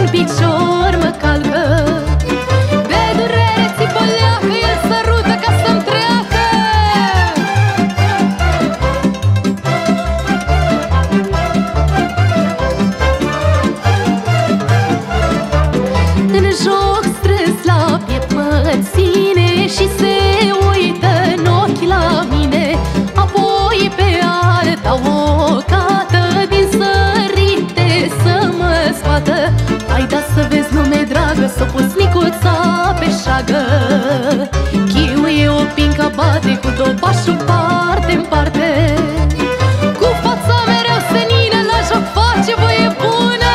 un picior mă calcă De durere ți poleacă El sărută ca să-mi treacă. În joc micuța pe șagă. Chiuie o pincă bate Cu două pașul parte-n parte. Cu fața mereu senină La joc face voie bună.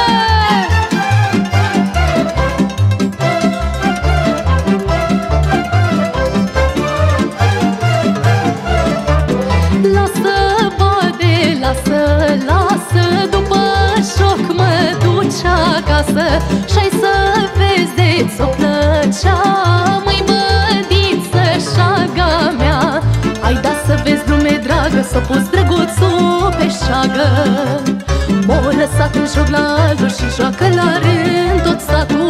Lasă, bade, lasă, lasă După șoc mă duci acasă drăguțul pe șagă M-o lăsat în joc la altul Și joacă la rând tot satul